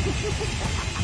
Ha ha ha ha!